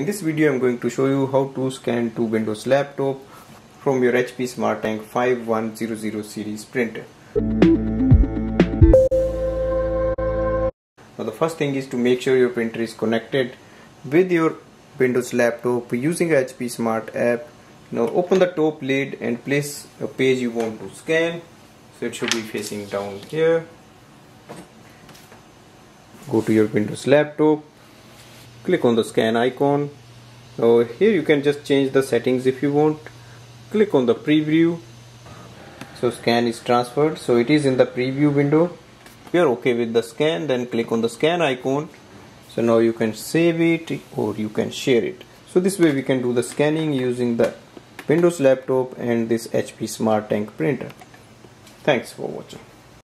In this video I'm going to show you how to scan to Windows laptop from your HP SmartTank 5100 series printer. Now the first thing is to make sure your printer is connected with your Windows laptop using HP Smart app. Now open the top lid and place a page you want to scan. So it should be facing down here. Go to your Windows laptop click on the scan icon. Now here you can just change the settings if you want. Click on the preview. So scan is transferred. So it is in the preview window. If you are okay with the scan then click on the scan icon. So now you can save it or you can share it. So this way we can do the scanning using the Windows laptop and this HP Smart Tank printer. Thanks for watching